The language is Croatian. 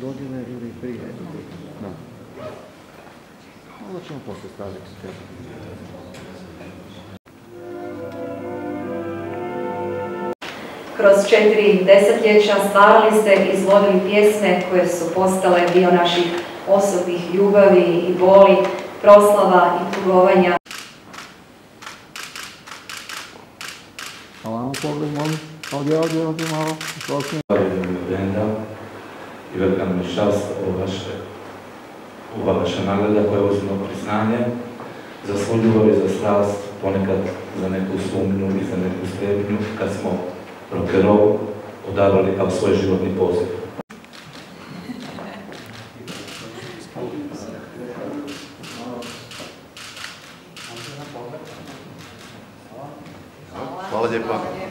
godine ili prije? Da. Ovo ćemo poslije staviti. Kroz četiri desetljeća stvarali ste i izvodili pjesme koje su postale dio naših osobnih ljubavi i boli, proslava i tugovanja. A vamo pogled, molim. Ovdje, ovdje, ovdje malo. Izvolite i velika mi čast ovo vaše, ova vaša nagrada koja je ozbiljno priznanje, zaslužilo i za strast, ponekad za neku sumnju i za neku stepnju kad smo rock'n'roll odabrali kao svoj životni poziv. Hvala lijepa.